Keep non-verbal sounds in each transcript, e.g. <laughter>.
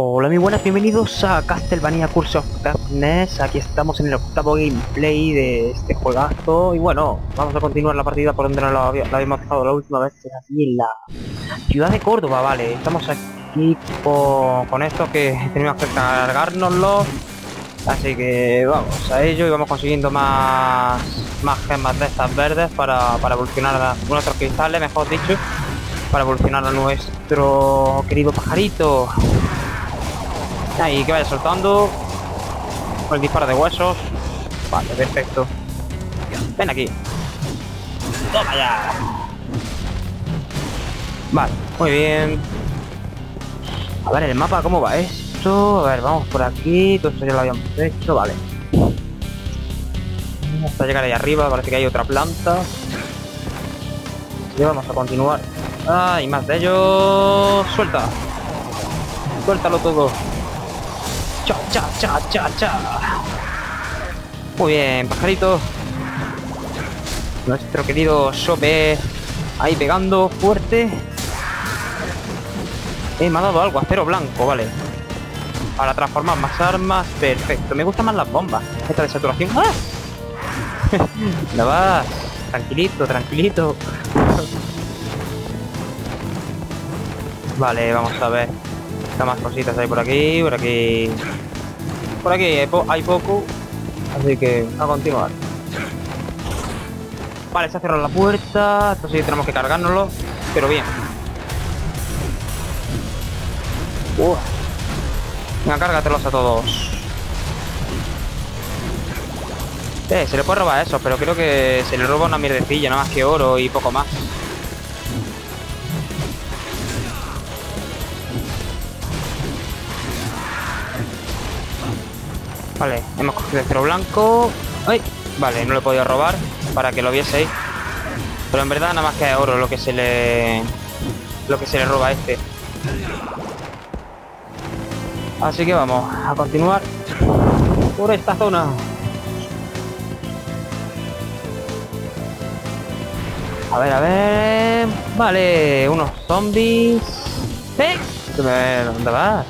Hola muy buenas, bienvenidos a Castlevania Curse of Darkness. Aquí estamos en el octavo gameplay de este juegazo. Y bueno, vamos a continuar la partida por donde no la, habíamos dejado la última vez aquí en la ciudad de Córdoba, vale. Estamos aquí con, esto que tenemos que cargárnoslo. Así que vamos a ello y vamos consiguiendo más, más gemas de estas verdes para, para evolucionar a nuestros cristales, mejor dicho Para evolucionar a nuestro querido pajarito Ahí, que vaya soltando. Con el disparo de huesos. Vale, perfecto. Ven aquí. Toma ya. Vale, muy bien. A ver, el mapa, ¿cómo va esto? A ver, vamos por aquí. Todo esto ya lo habíamos hecho, vale. Hasta llegar ahí arriba, parece que hay otra planta. Y vamos a continuar. Ah, y más de ellos. Suelta. Suéltalo todo. Cha, cha, cha, cha, cha. Muy bien, pajarito. Nuestro querido Sope ahí pegando fuerte. Eh, me ha dado algo, acero blanco, vale. Para transformar más armas, perfecto. Me gustan más las bombas. Esta de saturación. ¡Ah! <laughs> no vas. Tranquilito, tranquilito. vale, vamos a ver más cositas hay por aquí, por aquí. Por aquí hay, poco. Así que a continuar. Vale, se ha cerrado la puerta. Esto sí tenemos que cargárnoslo. Pero bien. Uh. Venga, cárgatelos a todos. Eh, se le puede robar eso, pero creo que se le roba una mierdecilla, nada más que oro y poco más. Vale, hemos cogido el cero blanco. ¡Ay! Vale, no le he podido robar para que lo vieseis. Pero en verdad nada más que es oro lo que se le... Lo que se le roba a este. Así que vamos a continuar por esta zona. A ver, a ver... Vale, unos zombies... ¡Eh! ¿Dónde vas?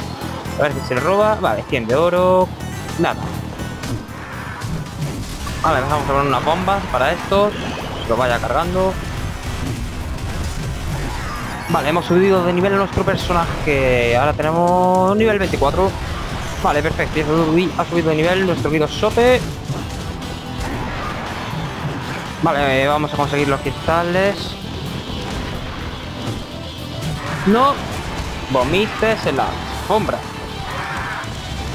A ver si se le roba. Vale, 100 de oro, Nada. Vale, vamos a poner una bomba para esto. lo vaya cargando. Vale, hemos subido de nivel nuestro personaje. Ahora tenemos nivel 24. Vale, perfecto. Ha subido de nivel nuestro querido Sope. Vale, vamos a conseguir los cristales. No vomites en la sombra.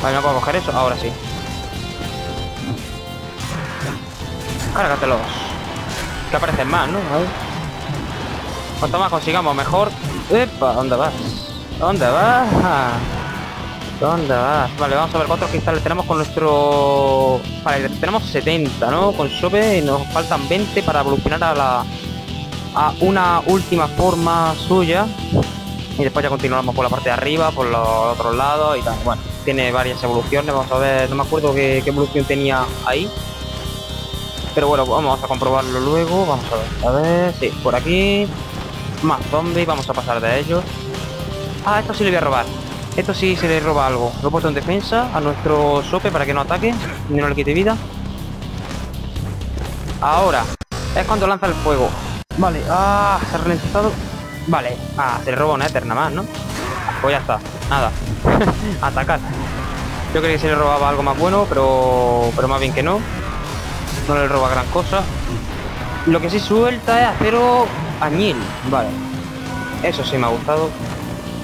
Vale, no puedo coger eso. Ahora sí. Cárgatelos. Que aparecen más, ¿no? A. Cuanto más consigamos, mejor. ¡Epa! ¿Dónde vas? ¿Dónde vas? ¿Dónde vas? Vale, vamos a ver cuántos cristales tenemos con nuestro... Vale, tenemos 70, ¿no? Con Sobe nos faltan 20 para evolucionar a la... A una última forma suya. Y después ya continuamos por la parte de arriba, por los otros lados y tal. Bueno tiene varias evoluciones, vamos a ver, no me acuerdo qué, evolución tenía ahí. Pero bueno, vamos a comprobarlo luego, vamos a ver, a ver, sí, por aquí, más zombies, vamos a pasar de ellos. Ah, esto sí le voy a robar, esto sí se le roba algo. Lo he puesto en defensa a nuestro sope para que no ataque, ni no le quite vida. Ahora, es cuando lanza el fuego. Vale, ah, se ha ralentizado. Vale, ah, se le roba una eterna más, ¿no? Pues ya está, nada. <laughs> Atacar. Yo creí que se le robaba algo más bueno, pero, pero más bien que no. No le roba gran cosa. Lo que sí suelta es acero añil. Vale. Eso sí me ha gustado.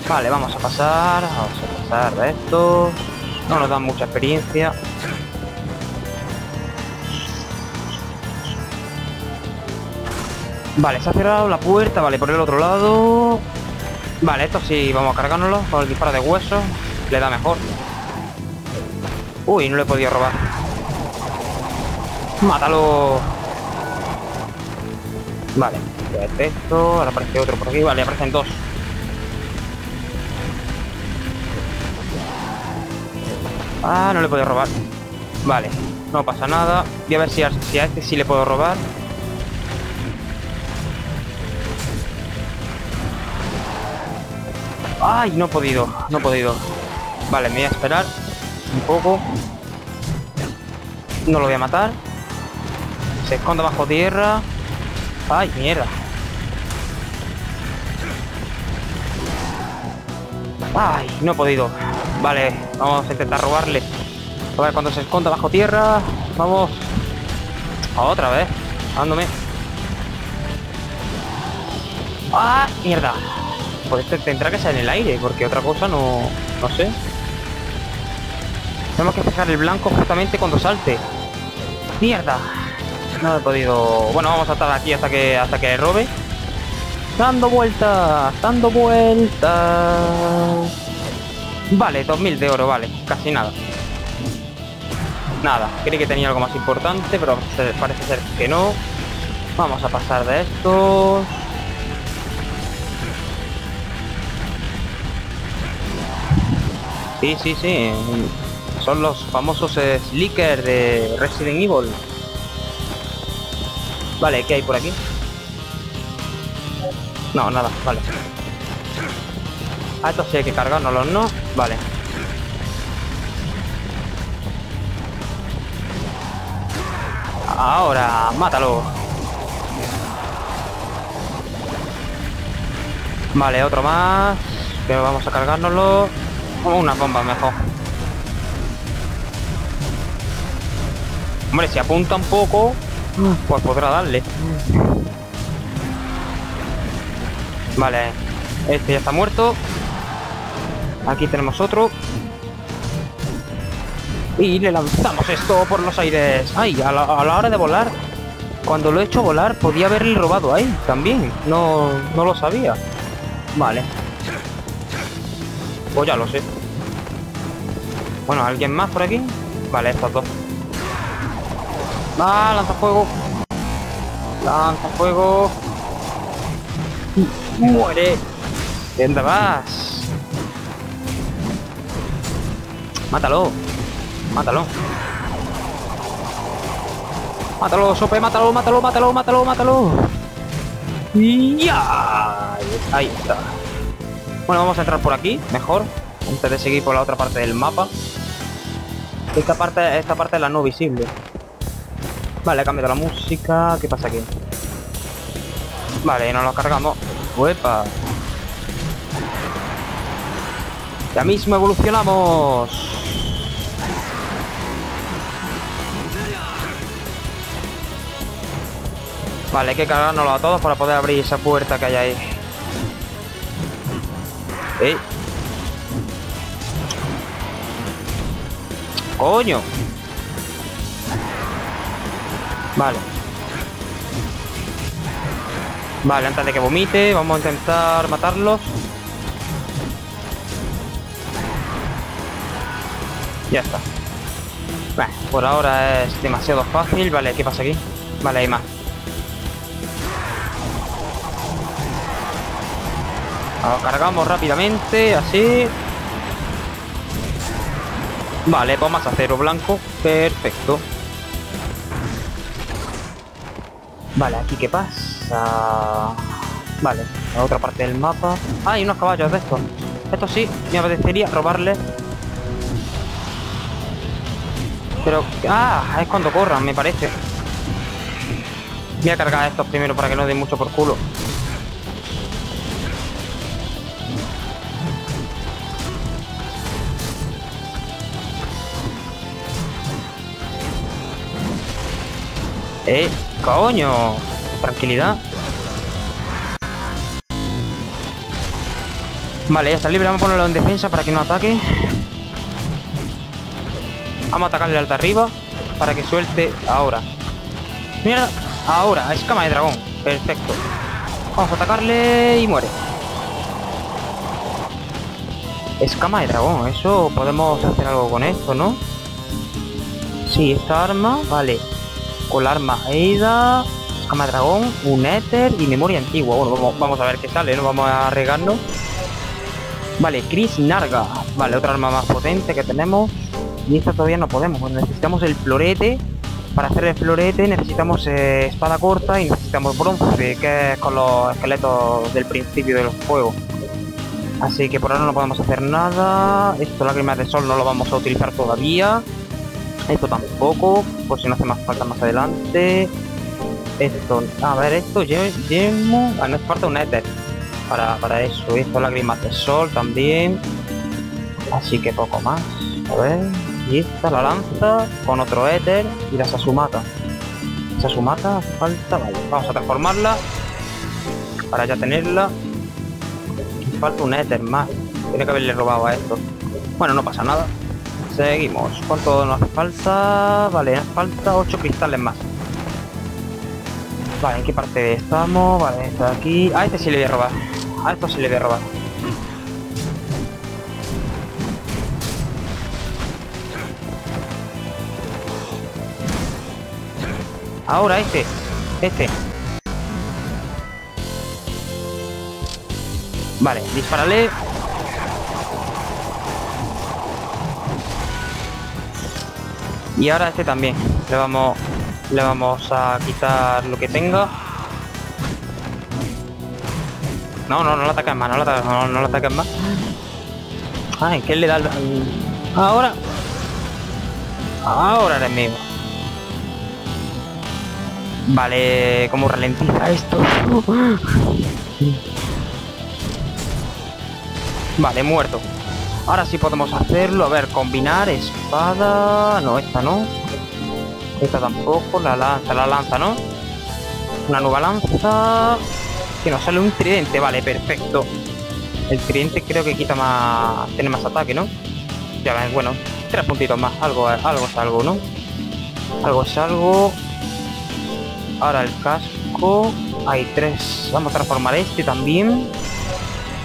Vale, vamos a pasar. Vamos a pasar de esto. No nos dan mucha experiencia. Vale, se ha cerrado la puerta. Vale, por el otro lado. Vale, esto sí, vamos a cargárnoslo con el disparo de hueso. Le da mejor. Uy, no le he podido robar. ¡Mátalo! Vale, perfecto. Ahora aparece otro por aquí. Vale, aparecen dos. Ah, no le puedo robar. Vale, no pasa nada. Voy a ver si si a este sí le puedo robar. Ay, no he podido, no he podido. Vale, me voy a esperar un poco. No lo voy a matar. Se esconde bajo tierra. ¡Ay, mierda! ¡Ay! No he podido. Vale, vamos a intentar robarle. A ver cuando se esconda bajo tierra. Vamos. Otra vez. Dándome. ¡Ah! ¡Mierda! Pues este tendrá que ser en el aire, porque otra cosa no... No sé. Tenemos que fijar el blanco justamente cuando salte. ¡Mierda! No he podido... Bueno, vamos a estar aquí hasta que hasta que robe. Dando vueltas, dando vueltas. Vale, 2000 de oro, vale. Casi nada. Nada, creí que tenía algo más importante, pero parece ser que no. Vamos a pasar de esto. Sí, sí, sí. Son los famosos Slickers de Resident Evil. Vale, ¿qué hay por aquí? No, nada, vale. A estos sí hay que cargárnoslos, ¿no? Vale. Ahora, mátalo. Vale, otro más. Pero vamos a cargárnoslo. Como una bomba mejor. Hombre, si apunta un poco, pues podrá darle. Vale, este ya está muerto. Aquí tenemos otro. Y le lanzamos esto por los aires. Ay, a la, hora de volar, cuando lo he hecho volar, podía haberle robado ahí también. No, no lo sabía. Vale. Pues ya lo sé. Bueno, ¿alguien más por aquí? Vale, estos dos. Va, lanza fuego. Lanza fuego. Muere. ¿Dónde vas? Mátalo. Mátalo. Mátalo, Sope, mátalo, mátalo, mátalo, mátalo, mátalo. ¡Ya! Ahí está. Bueno, vamos a entrar por aquí, mejor. Antes de seguir por la otra parte del mapa. Esta parte, esta parte es la no visible. Vale, cambio de la música. ¿Qué pasa aquí? Vale, nos lo cargamos. ¡Uepa! Ya mismo evolucionamos. Vale, hay que cargárnoslo a todos para poder abrir esa puerta que hay ahí. ¡Coño! Vale. Vale, antes de que vomite, vamos a intentar matarlos. Ya está. Por ahora es demasiado fácil. Vale, ¿qué pasa aquí? Vale, hay más. Cargamos rápidamente, así. Vale, pues más acero blanco. Perfecto. Vale, aquí qué pasa. Vale, la otra parte del mapa. Ah, hay unos caballos de estos. Esto sí, me apetecería robarle Pero... Ah, es cuando corran, me parece. Voy a cargar a estos primero para que no den mucho por culo. ¡Eh! ¡Coño! Tranquilidad. Vale, ya está libre. Vamos a ponerlo en defensa para que no ataque. Vamos a atacarle al de arriba para que suelte ahora. Mira, ahora, escama de dragón. Perfecto. Vamos a atacarle y muere. Escama de dragón, eso podemos hacer algo con esto, ¿no? Sí, esta arma, vale con la arma Eida, escama dragón, un éter y memoria antigua. Bueno, vamos, a ver qué sale, no vamos a arriesgarnos. Vale, Chris Narga. Vale, otra arma más potente que tenemos. Y esta todavía no podemos. necesitamos el florete. Para hacer el florete necesitamos eh, espada corta y necesitamos bronce, que es con los esqueletos del principio de los juegos. Así que por ahora no podemos hacer nada. Esto, lágrimas de sol, no lo vamos a utilizar todavía. Esto tampoco, por si no hace más falta más adelante. Esto, a ver, esto llevo... Ah, no es falta un éter para, para eso. Esto, lágrimas de sol también. Así que poco más. A ver, y esta la lanza con otro éter y la Sasumata. Sasumata falta, vale, vamos a transformarla para ya tenerla falta un éter más. Tiene que haberle robado a esto. Bueno, no pasa nada. Seguimos. ¿Cuánto nos falta? Vale, nos falta 8 cristales más. Vale, ¿en qué parte estamos? Vale, esto de aquí. A este sí le voy a robar. A esto sí le voy a robar. Ahora este. Este. Vale, disparale. Y ahora este también. Le vamos, le vamos a quitar lo que tenga. No, no, no lo ataques más, no lo ataques, no, no lo ataques más. Ay, ¿qué le da. Ahora. Ahora eres mío. Vale, ¿cómo ralentiza esto? <laughs> Vale, muerto. Ahora sí podemos hacerlo. A ver, combinar espada... No, esta no. Esta tampoco. La lanza, la lanza, ¿no? Una nueva lanza. Que nos sale un tridente. Vale, perfecto. El tridente creo que quita más... Tiene más ataque, ¿no? Ya ven, bueno. Tres puntitos más. Algo, algo es algo, ¿no? Algo es algo. Ahora el casco. Hay tres. Vamos a transformar este también.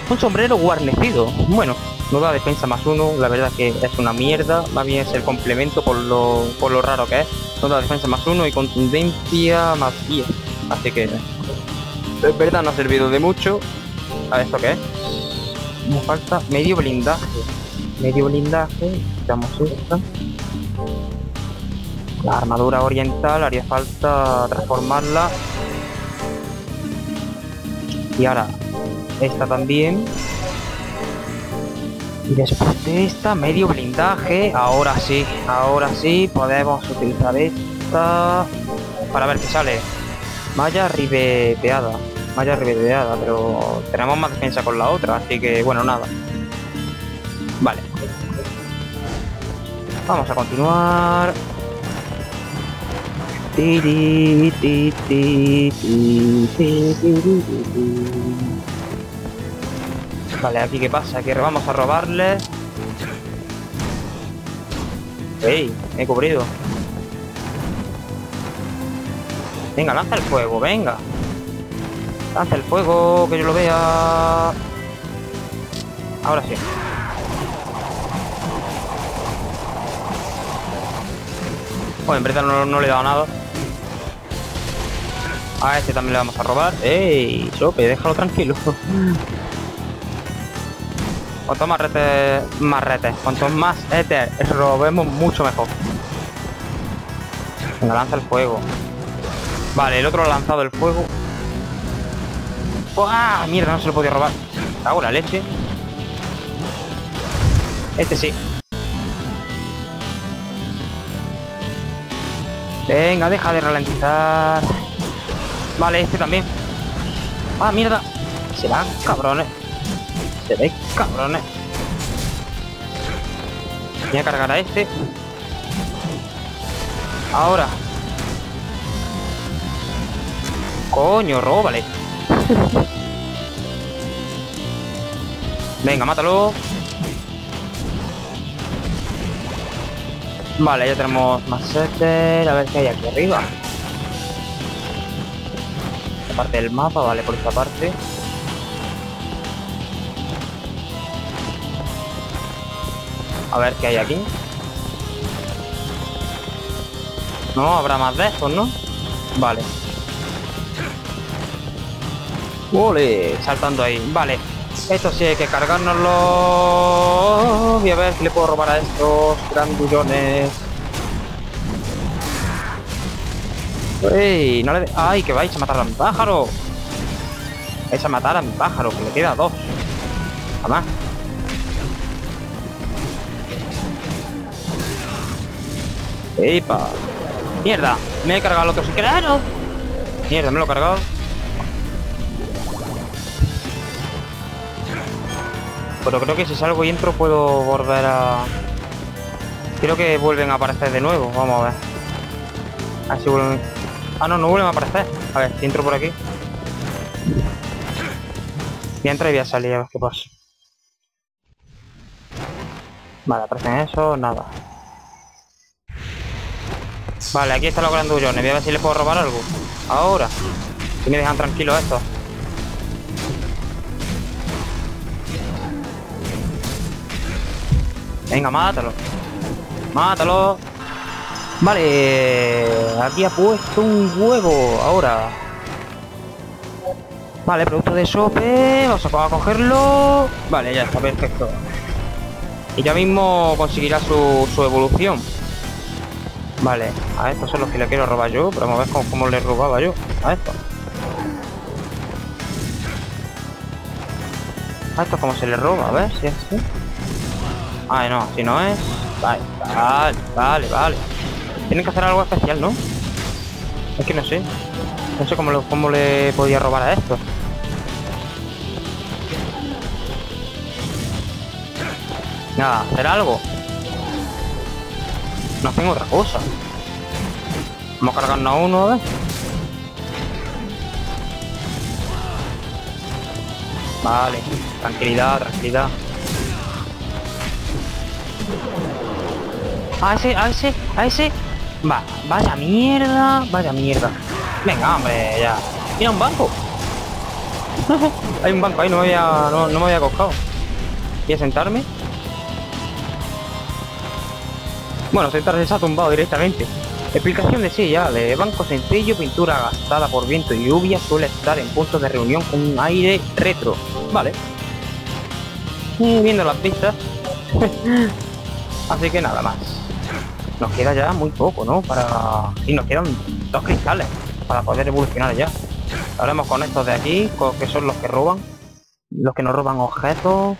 Un sombrero guarnecido. Bueno, nueva defensa más uno. La verdad que es una mierda. Más bien es el complemento por lo, por lo raro que es. Nueva defensa más uno y contundencia más 10. Así que... Es verdad, no ha servido de mucho. A ver, ¿esto qué es? Me falta medio blindaje. Medio blindaje. Quitamos esta. La armadura oriental haría falta transformarla. Y ahora, esta también. Y después de esta, medio blindaje. Ahora sí, ahora sí podemos utilizar esta para ver qué sale. Malla ribeteada. Malla ribeteada, pero tenemos más defensa con la otra, así que bueno, nada. Vale. Vamos a continuar. Vale, aquí qué pasa, que vamos a robarle. ¡Ey! Me he cubrido. Venga, lanza el fuego, venga. Lanza el fuego, que yo lo vea. Ahora sí. Bueno, en verdad no, le he dado nada. A este también le vamos a robar. ¡Ey! Sope, déjalo tranquilo. <laughs> Cuanto más retes, más retes. Cuanto más éter robemos, mucho mejor. Venga, lanza el fuego. Vale, el otro ha lanzado el fuego. ¡Ah! Mierda, no se lo podía robar. Hago la leche. Este sí. Venga, deja de ralentizar. Vale, este también. ¡Ah, mierda! Se van, cabrones. Se ve, cabrones. Voy a cargar a este. Ahora. Coño, róbale. Venga, mátalo. Vale, ya tenemos más setter. A ver qué hay aquí arriba. Esta parte del mapa, vale, por esta parte. A ver qué hay aquí. No, habrá más de estos, ¿no? Vale. ¡Ole! Saltando ahí. Vale. Esto sí hay que cargárnoslo. Y a ver si le puedo robar a estos grandullones. ¡Ey! No le... ¡Ay, que vais a matar a mi pájaro! Vais a matar a mi pájaro, que le queda dos. Jamás. ¡Epa! ¡Mierda! Me he cargado el otro si ¡Ah, Mierda, me lo he cargado. Pero creo que si salgo y entro puedo volver a... Creo que vuelven a aparecer de nuevo. Vamos a ver. Así vuelven... Ah, no, no vuelven a aparecer. A ver, si entro por aquí. Y entra y voy a salir a ver qué pasa. Vale, aparecen eso, nada. Vale, aquí están los grandullones. Voy a ver si le puedo robar algo. Ahora. Si me dejan tranquilo esto. Venga, mátalo. Mátalo. Vale. Aquí ha puesto un huevo. Ahora. Vale, producto de sope. Vamos a cogerlo. Vale, ya está, perfecto. Y ya mismo conseguirá su, su evolución. Vale, a estos son los que le quiero robar yo, pero vamos a ver cómo, le robaba yo a esto. A esto cómo se le roba, a ver si es así. Ay, no, si no es... Vale, vale, vale, vale. Tienen que hacer algo especial, ¿no? Es que no sé. No sé cómo, cómo le podía robar a esto. Nada, hacer algo. No tengo otra cosa. Vamos a cargarnos a uno, a. Vale, tranquilidad, tranquilidad. A ese, a ese, a ese. Va, vaya mierda, vaya mierda. Venga, hombre, ya. Mira un banco. <laughs> Hay un banco ahí, no me había, no, no me había coscado. Voy a sentarme. Bueno, sentarse se ha tumbado directamente. Explicación de silla, de banco sencillo, pintura gastada por viento y lluvia, suele estar en puntos de reunión con un aire retro. Vale. Y viendo las pistas. <laughs> Así que nada más. Nos queda ya muy poco, ¿no? Para... Y nos quedan dos cristales para poder evolucionar ya. Haremos con estos de aquí, que son los que roban. Los que nos roban objetos.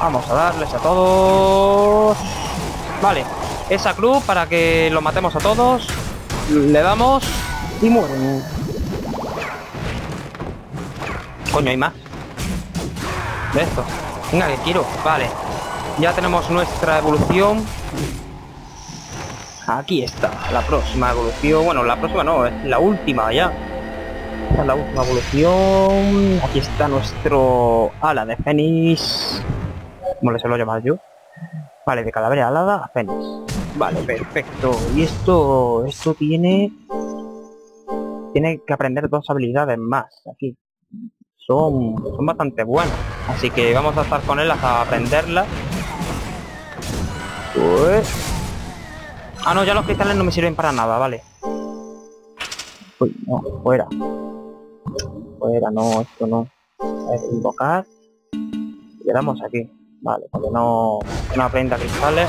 Vamos a darles a todos. Vale, esa cruz para que lo matemos a todos. Le damos y mueren. Coño, hay más. De esto. Venga, que quiero. Vale. Ya tenemos nuestra evolución. Aquí está, la próxima evolución. Bueno, la próxima no, es la última ya. Esta es la última evolución. Aquí está nuestro ala de Fénix. Como le suelo llamar yo. Vale, de calavera alada a Fénix. Vale, perfecto. Y esto, esto tiene... Tiene que aprender dos habilidades más aquí. Son, son bastante buenas. Así que vamos a estar con él hasta aprenderlas. Pues... Ah, no, ya los cristales no me sirven para nada, vale. Uy, no, fuera. Fuera, no, esto no. A invocar. Y aquí. Vale, porque no, no aprenda cristales.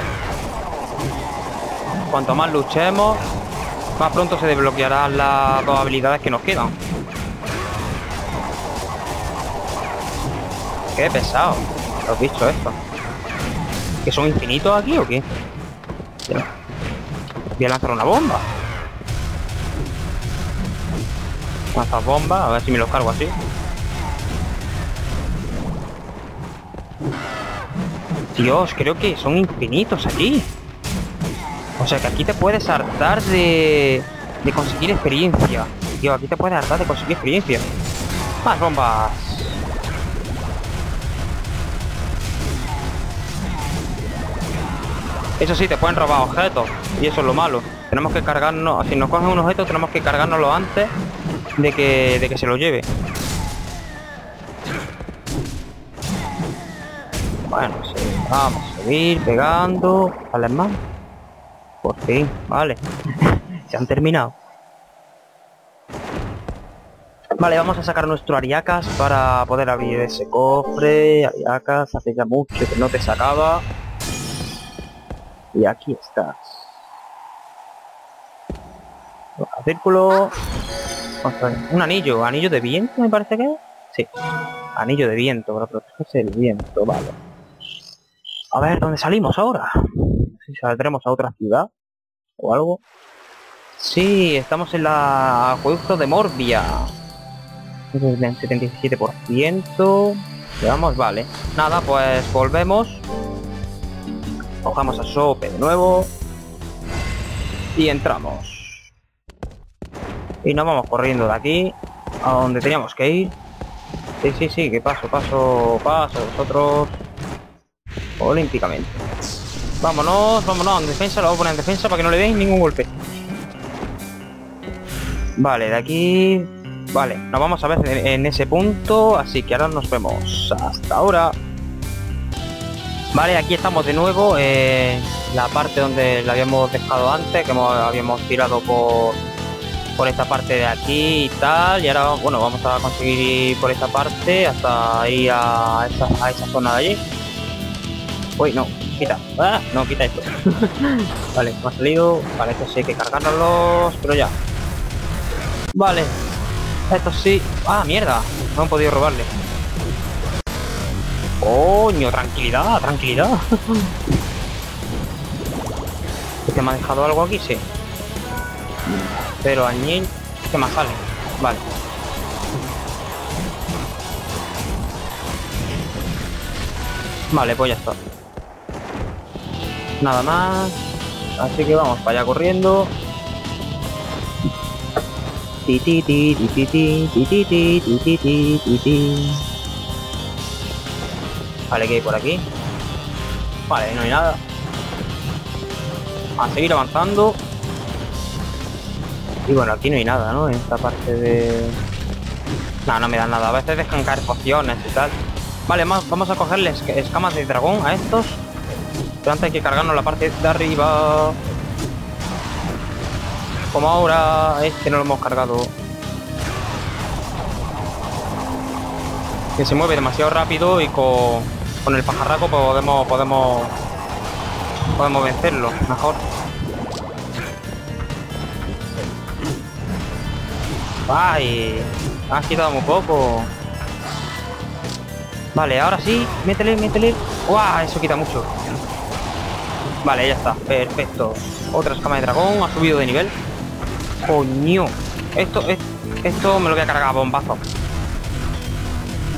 Cuanto más luchemos, más pronto se desbloquearán las dos habilidades que nos quedan. Qué pesado. Los bichos estos. ¿Que son infinitos aquí o qué? Voy a lanzar una bomba. Lanzar bomba, a ver si me los cargo así. Dios, creo que son infinitos aquí. O sea que aquí te puedes hartar de, de conseguir experiencia. Tío, aquí te puedes hartar de conseguir experiencia. Más bombas. Eso sí, te pueden robar objetos. Y eso es lo malo. Tenemos que cargarnos... Si nos cogen un objeto, tenemos que cargárnoslo antes de que, de que se lo lleve. Bueno, sí, vamos a seguir pegando. Vale, más. Por fin, vale. <laughs> se han terminado. Vale, vamos a sacar nuestro Ariacas para poder abrir ese cofre. Ariacas, hace ya mucho que no te sacaba. Y aquí estás. Círculo. Un anillo, anillo de viento me parece que es. Sí. Anillo de viento, para protegerse del viento, vale. A ver, ¿dónde salimos ahora? Si saldremos a otra ciudad o algo. Sí, estamos en la acueducto de Morbia. Es del 77%. Llevamos, vale. Nada, pues volvemos. Cojamos a Sope de nuevo. Y entramos. Y nos vamos corriendo de aquí a donde teníamos que ir. Sí, sí, sí, que paso, paso, paso, nosotros olímpicamente. Vámonos, vámonos, en defensa, lo voy a poner en defensa para que no le deis ningún golpe. Vale, de aquí... Vale, nos vamos a ver en ese punto, así que ahora nos vemos. Hasta ahora. Vale, aquí estamos de nuevo en la parte donde la habíamos dejado antes, que habíamos tirado por por esta parte de aquí y tal y ahora bueno vamos a conseguir ir por esta parte hasta ir a esa, a esa zona de allí uy no quita ah, no quita esto <laughs> vale me ha salido vale esto sí hay que cargarlos pero ya vale esto sí ah mierda no han podido robarle coño tranquilidad tranquilidad <laughs> ¿Este me ha dejado algo aquí? Sí. Pero añil, ¿qué más sale? Vale. Vale, pues ya está nada más. Así que vamos para allá corriendo. Vale, que hay por aquí. Vale, no hay nada. A seguir avanzando. Y bueno, aquí no hay nada, ¿no? En esta parte de... No, no me dan nada. A veces dejan caer pociones y tal. Vale, vamos a cogerles escamas de dragón a estos. Antes hay que cargarnos la parte de arriba. Como ahora es que no lo hemos cargado. Que se mueve demasiado rápido y con, el pajarraco podemos, podemos, podemos vencerlo mejor. Ay, has quitado muy poco. Vale, ahora sí, métele, métele. ¡Guau! Eso quita mucho. Vale, ya está, perfecto. Otra escama de dragón, ha subido de nivel. Coño. Esto, es, esto me lo voy a cargar a bombazo.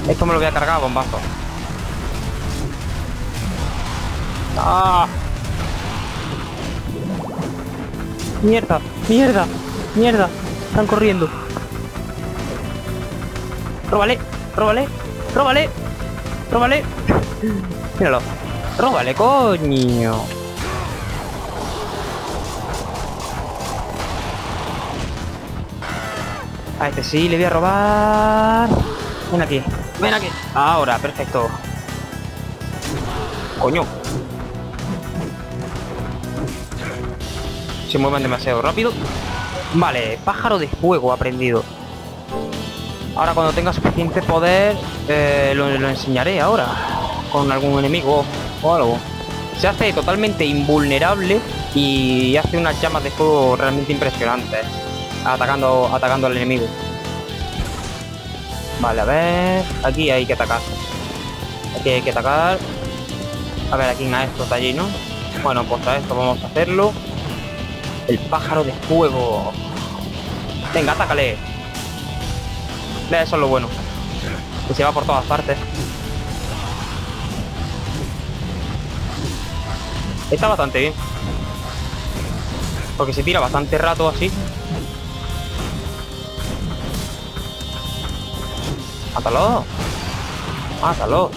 Esto me lo voy a cargar a bombazo. ¡Ah! Mierda, mierda, mierda. Están corriendo. Róbale, róbale, róbale, róbale. <laughs> Míralo. Róbale, coño. A este sí, le voy a robar. Ven aquí, ven aquí. Ahora, perfecto. Coño. Se mueven demasiado rápido. Vale, pájaro de fuego aprendido. Ahora cuando tenga suficiente poder eh, lo, enseñaré ahora con algún enemigo o algo. Se hace totalmente invulnerable y hace unas llamas de fuego realmente impresionantes atacando, atacando al enemigo. Vale, a ver, aquí hay que atacar. Aquí hay que atacar. A ver, aquí a estos de allí, ¿no? Bueno, pues a esto vamos a hacerlo. El pájaro de fuego. Venga, atácale. Eso es lo bueno. Que se va por todas partes. Está bastante bien. Porque se tira bastante rato así. ¡Mátalo! ¡Mátalo!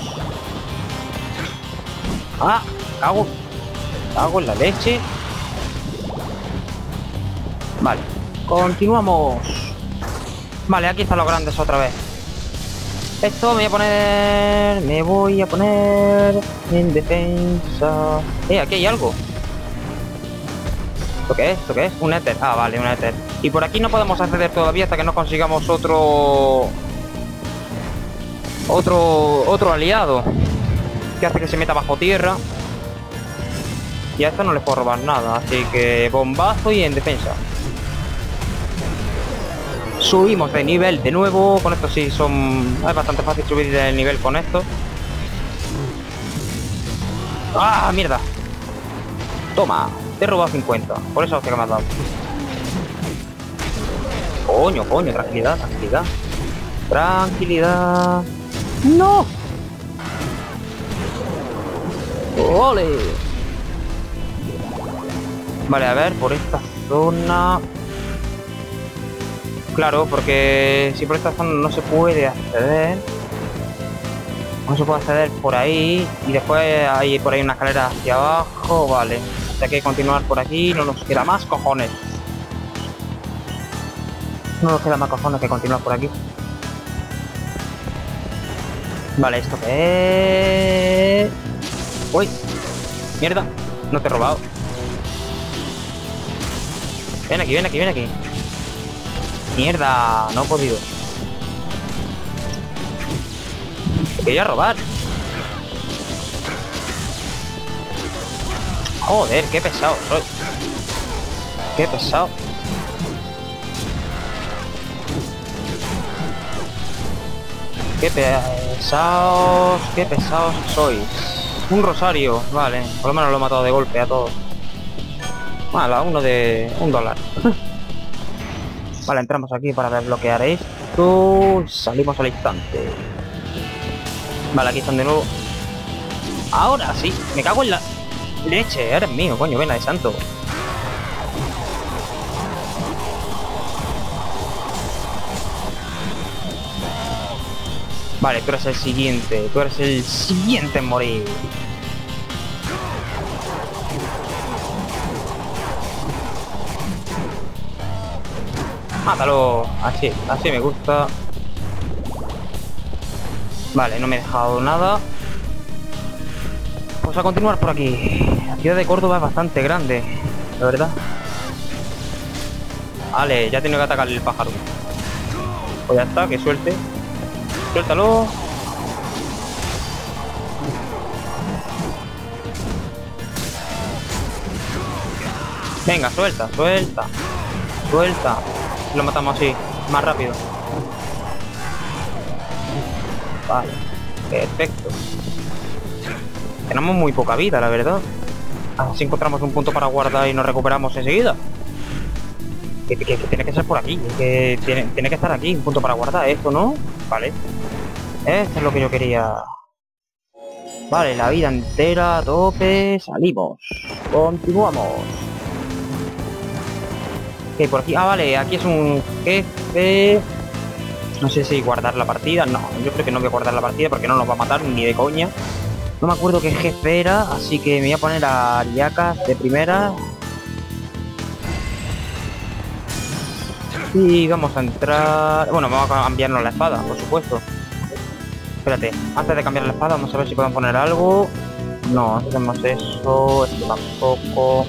¡Ah! Cago. Cago en la leche. Vale. Continuamos. Vale, aquí están los grandes otra vez. Esto me voy a poner... Me voy a poner... En defensa... Eh, aquí hay algo. ¿Esto qué es? ¿Esto qué es? Un éter. Ah, vale, un éter. Y por aquí no podemos acceder todavía hasta que no consigamos otro... Otro... Otro aliado. Que hace que se meta bajo tierra. Y a esto no les puedo robar nada. Así que bombazo y en defensa. Subimos de nivel de nuevo. Con esto sí son... Es bastante fácil subir de nivel con esto. ¡Ah, mierda! Toma, te he robado 50. Por eso que me has dado. Coño, coño, tranquilidad, tranquilidad. Tranquilidad. ¡No! ¡Ole! Vale, a ver, por esta zona... Claro, porque si por esta zona no se puede acceder... No se puede acceder por ahí y después hay por ahí una escalera hacia abajo, vale. Hay que continuar por aquí, no nos queda más cojones. No nos queda más cojones que continuar por aquí. Vale, ¿esto qué es? ¡Uy! ¡Mierda! No te he robado. Ven aquí, ven aquí, ven aquí. Mierda, no he podido. Te quería robar. Joder, qué pesado soy. Qué pesado. Qué pesados, qué pesados sois. Un rosario, vale. Por lo menos lo he matado de golpe a todos. Vale, uno de un dólar. <laughs> vale, entramos aquí para desbloquear esto. Salimos al instante. Vale, aquí están de nuevo. Ahora sí, me cago en la leche. Eres mío, coño, ven de santo. Vale, tú eres el siguiente. Tú eres el siguiente en morir. Mátalo. Así, así me gusta. Vale, no me he dejado nada. Vamos a continuar por aquí. La ciudad de Córdoba es bastante grande, la verdad. Vale, ya tengo que atacar el pájaro. Pues ya está, que suelte. Suéltalo. Venga, suelta, suelta. Suelta. Lo matamos así, más rápido. Vale, perfecto. Tenemos muy poca vida, la verdad. Así encontramos un punto para guardar y nos recuperamos enseguida. Que, tiene que ser por aquí, que tiene, tiene que estar aquí, un punto para guardar, esto, ¿no? Vale. Esto es lo que yo quería. Vale, la vida entera, a tope, salimos. Continuamos. Que por aquí, ah, vale, aquí es un jefe. No sé si guardar la partida, no, yo creo que no voy a guardar la partida porque no nos va a matar ni de coña. No me acuerdo qué jefe era, así que me voy a poner a Ariacas de primera. Y vamos a entrar... Bueno, vamos a cambiarnos la espada, por supuesto. Espérate, antes de cambiar la espada vamos a ver si podemos poner algo. No, hacemos eso, esto tampoco.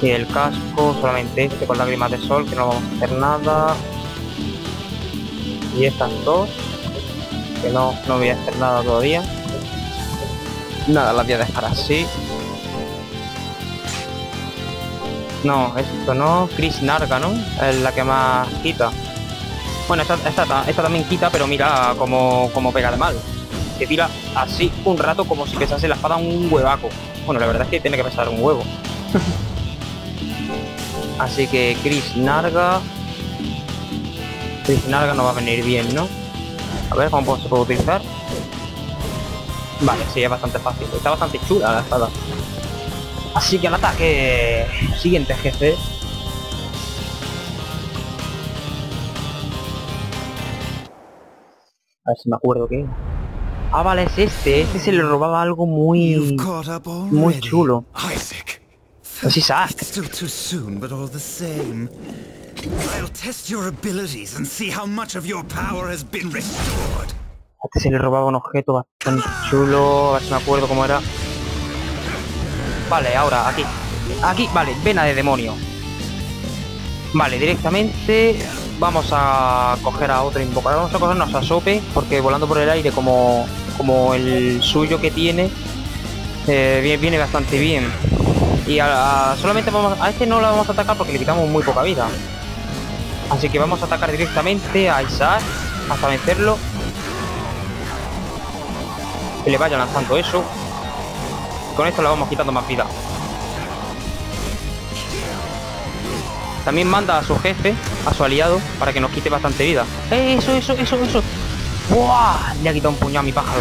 Y el casco, solamente este con lágrimas de sol, que no vamos a hacer nada. Y estas dos, que no, no voy a hacer nada todavía. Nada, las voy a dejar así. No, esto no. Chris Narga, ¿no? Es la que más quita. Bueno, esta, esta, también quita, pero mira cómo, cómo pega de mal. Que tira así un rato como si pesase la espada un huevaco. Bueno, la verdad es que tiene que pesar un huevo. <laughs> así que Chris Narga... Chris Narga no va a venir bien, ¿no? A ver, ¿cómo se puede utilizar? Vale, sí, es bastante fácil. Está bastante chula la espada. Así que al ataque... Siguiente jefe. A ver si me acuerdo qué. Ah, vale, es este. Este se le robaba algo muy... Muy chulo. Es Isaac. Still too soon, but all the same. I'll test your abilities and see how much of your power has been restored. Este se le robaba un objeto bastante chulo. A ver si me acuerdo cómo era. Vale, ahora, aquí. Aquí, vale, vena de demonio. Vale, directamente vamos a coger a otro invocador. Vamos a cogernos a Sope, porque volando por el aire como, como el suyo que tiene, eh, viene, bastante bien. Y solamente vamos a este no lo vamos a atacar porque le quitamos muy poca vida. Así que vamos a atacar directamente a Isaac hasta vencerlo. Que le vaya lanzando eso. Con esto le vamos quitando más vida. También manda a su jefe, a su aliado, para que nos quite bastante vida. Eso, eso, eso, eso. ¡Buah! Le ha quitado un puñado a mi pájaro.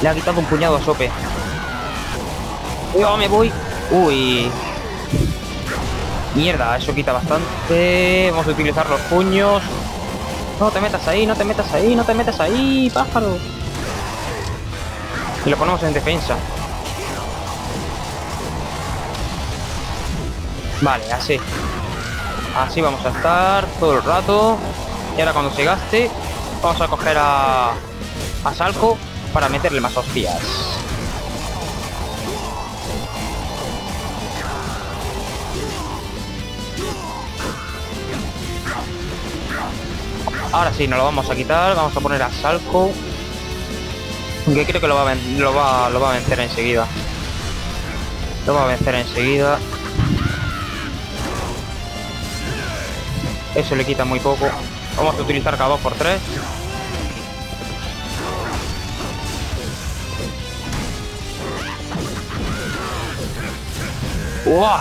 Le ha quitado un puñado a Sope. Yo me voy. Uy. Mierda, eso quita bastante. Vamos a utilizar los puños. No te metas ahí, no te metas ahí, no te metas ahí, pájaro. Y lo ponemos en defensa. Vale, así. Así vamos a estar todo el rato. Y ahora cuando se gaste, vamos a coger a, a Salco para meterle más hostias. Ahora sí, nos lo vamos a quitar. Vamos a poner a Salco. Que creo que lo va lo va, lo va a vencer enseguida. Lo va a vencer enseguida. Eso le quita muy poco. Vamos a utilizar cada 2 por 3 ¡Uah!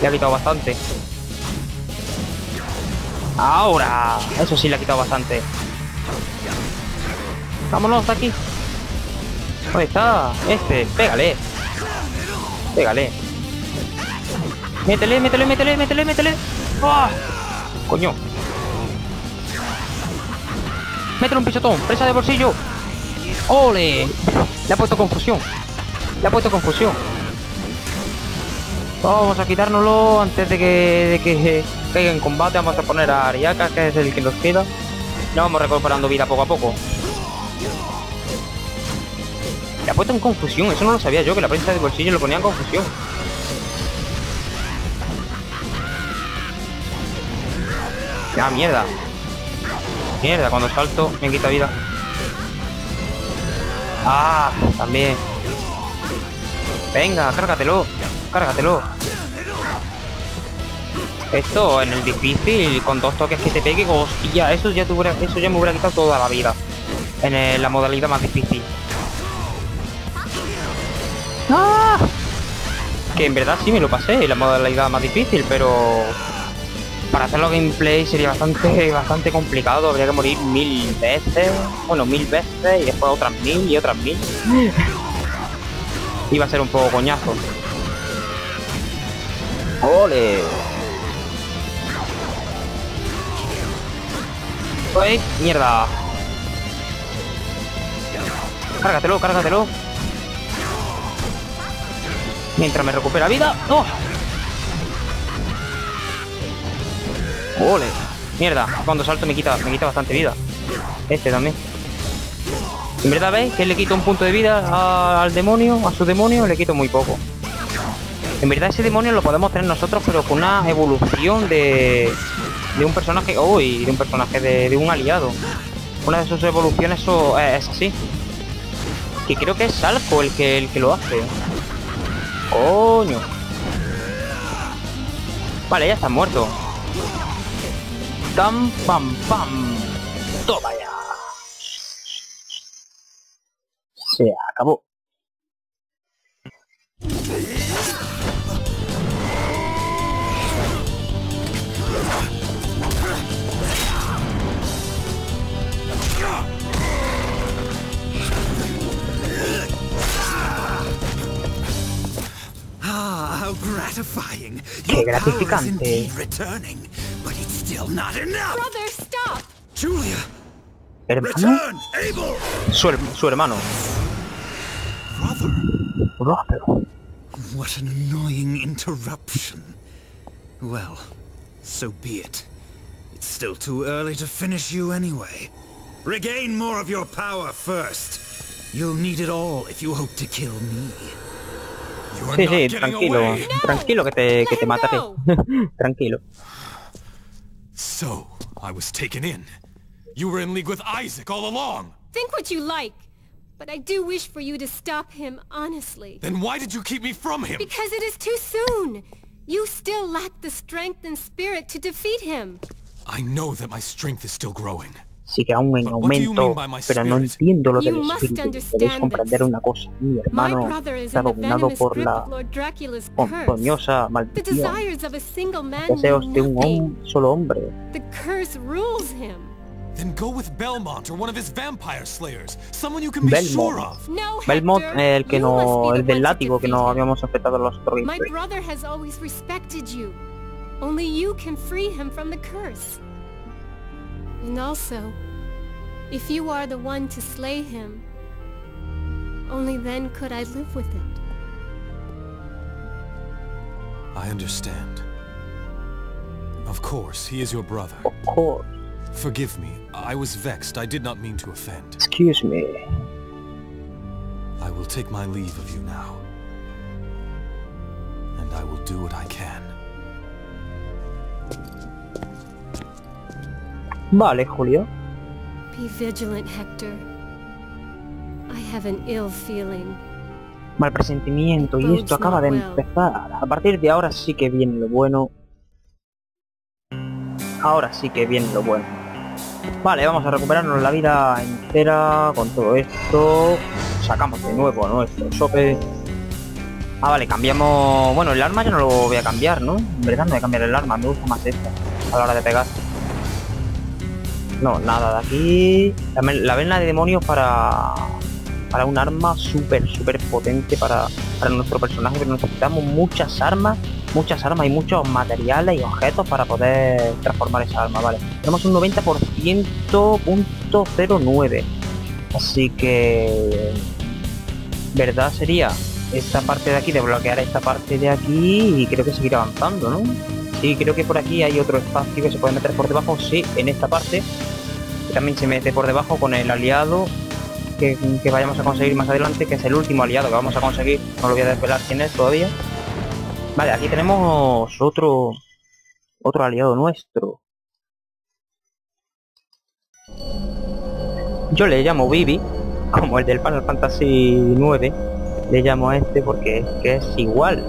Le ha quitado bastante. Ahora. Eso sí le ha quitado bastante. Vámonos de aquí. ¿Dónde está? Este. Pégale. Pégale. Métele, métele, métele, métele, métele. ¡Ah! Coño. Métele un pisotón. Presa de bolsillo. ¡Ole! Le ha puesto confusión. Le ha puesto confusión. Vamos a quitárnoslo antes de que, de que caiga en combate. Vamos a poner a Ariaka, que es el que nos queda. Ya vamos recuperando vida poco a poco. Le ha puesto en confusión. Eso no lo sabía yo, que la prensa de bolsillo lo ponía en confusión. Ya, mierda. Mierda, cuando salto me quita vida. Ah, también. Venga, cárgatelo. Cárgatelo. Esto en el difícil, con dos toques que te pegue, hostia, eso ya, tuviera, eso ya me hubiera quitado toda la vida. En la modalidad más difícil. ¡Ah! Que en verdad sí me lo pasé, en la modalidad más difícil, pero... Para hacerlo gameplay sería bastante <laughs> bastante complicado, habría que morir mil veces, bueno, mil veces, y después otras mil y otras mil. <laughs> Iba a ser un poco coñazo. ¡Ole! ¡Uy! ¡Mierda! Cárgatelo, cárgatelo. Mientras me recupera vida. ¡Oh! ¡Ole! Mierda, cuando salto me quita, me quita bastante vida. Este también. En verdad, ¿veis? Que le quito un punto de vida al demonio, a su demonio, le quito muy poco. En verdad ese demonio lo podemos tener nosotros, pero con una evolución de, de un personaje... ¡Uy! de un personaje, de, un aliado. Una de sus evoluciones eso, es así. Que creo que es Salco el que, el que lo hace. ¡Coño! Vale, ya está muerto. ¡Tam, pam, pam! ¡Toma ya! Se acabó. How gratifying. Qué gratificante. Returning, but it's still not enough. Brother, stop. Julia, ¿Hermano? return, Abel. Su, su hermano. Brother, Brother. what an annoying interruption. Well, so be it. It's still too early to finish you anyway. Regain more of your power first. You'll need it all if you hope to kill me. You are Sí, not sí, tranquilo. away. Tranquilo que te, que te mataré. <laughs> tranquilo. So, I was taken in. You were in league with Isaac all along. Think what you like. But I do wish for you to stop him, honestly. Then why did you keep me from him? Because it is too soon. You still lack the strength and spirit to defeat him. I know that my strength is still growing. Sí que aún en aumento, pero no entiendo lo del espíritu. Debéis comprender una cosa. Mi hermano está dominado por la ponzoñosa maldición. Deseos de un hom- solo hombre. Then go with Belmont or one of his vampire slayers. Someone you can be Belmont. sure of. No, Belmont, Hector, el que no, el del látigo que no habíamos enfrentado en los otros My brother has always respected you. Only you can free him from the curse. And also, if you are the one to slay him, only then could I live with it. I understand. Of course, he is your brother. Of course. Forgive me. I was vexed. I did not mean to offend. Excuse me. I will take my leave of you now. And I will do what I can. Vale, Julio. Be vigilant, Hector. I have an ill feeling. Mal presentimiento. Y esto acaba de empezar. A partir de ahora sí que viene lo bueno. Ahora sí que viene lo bueno. Vale, vamos a recuperarnos la vida entera con todo esto. Sacamos de nuevo nuestro sope. Ah, vale, cambiamos... Bueno, el arma yo no lo voy a cambiar, ¿no? En verdad no voy a cambiar el arma, me gusta más esta. A la hora de pegar. No, nada de aquí. La, vena de demonios para... Para un arma súper, súper potente para, para nuestro personaje. Pero necesitamos muchas armas muchas armas y muchos materiales y objetos para poder transformar esa arma, vale. Tenemos un 90%.09. Así que... Verdad sería esta parte de aquí, desbloquear esta parte de aquí y creo que seguir avanzando, ¿no? Sí, creo que por aquí hay otro espacio que se puede meter por debajo, sí, en esta parte. También se mete por debajo con el aliado que, que vayamos a conseguir más adelante, que es el último aliado que vamos a conseguir. No lo voy a desvelar quién es todavía. Vale, aquí tenemos otro otro aliado nuestro. Yo le llamo Vivi, como el del Final Fantasy 9. Le llamo a este porque es que es igual.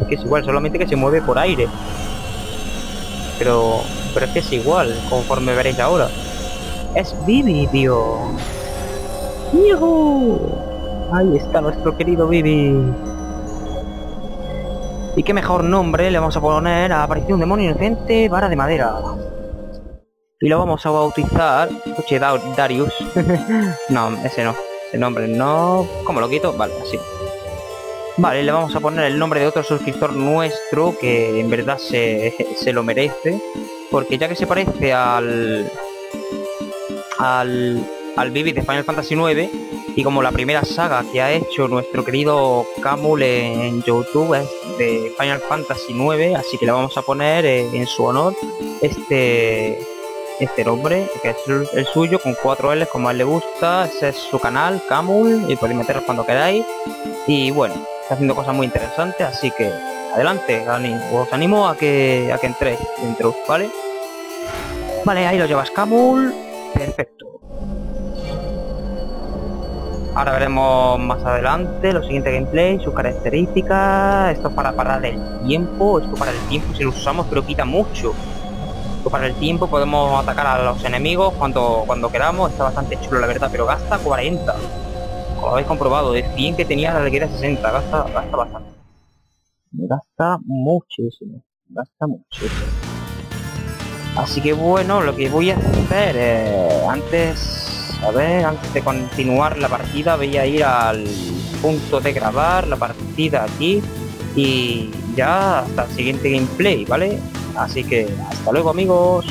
Es que es igual, solamente que se mueve por aire. Pero, pero es que es igual, conforme veréis ahora. Es Vivi, tío. ¡Yujú! Ahí está nuestro querido Vivi. Y qué mejor nombre le vamos a poner a aparición un demonio inocente, vara de madera. Y lo vamos a bautizar... Escuche, Da- Darius. <laughs> no, ese no. Ese nombre no... ¿Cómo lo quito? Vale, así. Vale, le vamos a poner el nombre de otro suscriptor nuestro que en verdad se, <laughs> se lo merece. Porque ya que se parece al... Al... Al Vivi de Final Fantasy 9 y como la primera saga que ha hecho nuestro querido Camul en YouTube es de Final Fantasy 9 así que le vamos a poner eh, en su honor este este nombre que es el, suyo con cuatro L's como a él le gusta ese es su canal Camul y podéis meterlo cuando queráis y bueno está haciendo cosas muy interesantes así que adelante os animo a que a que entréis dentro vale vale ahí lo llevas Camul perfecto Ahora veremos más adelante los siguientes gameplay, sus características. Esto es para parar el tiempo. Esto para el tiempo si lo usamos, pero quita mucho. Esto para el tiempo podemos atacar a los enemigos cuando, cuando queramos. Está bastante chulo la verdad, pero gasta 40. Como habéis comprobado, de 100 que tenía la requiere 60. Gasta, gasta bastante. Gasta muchísimo. Gasta muchísimo. Así que bueno, lo que voy a hacer eh, antes a ver, antes de continuar la partida voy a ir al punto de grabar la partida aquí y ya hasta el siguiente gameplay, ¿vale? Así que hasta luego amigos.